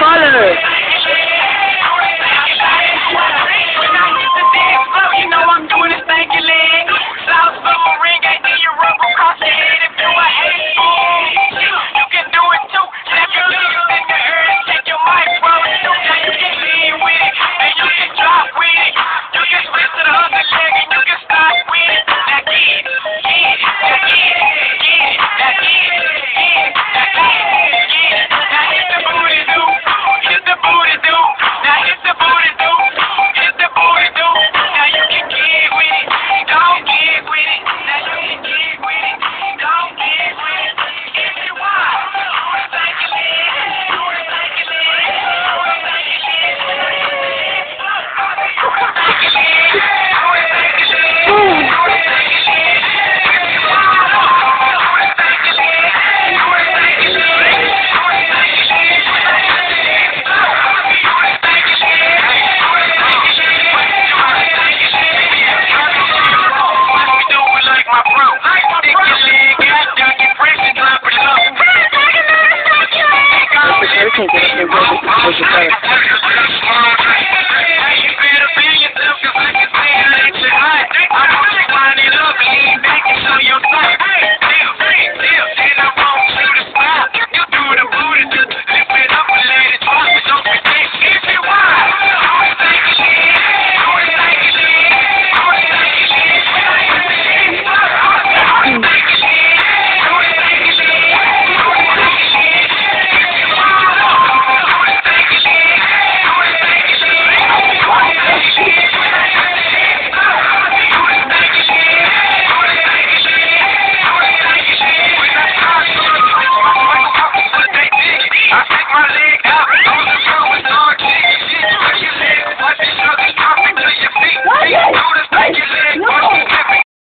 Follow.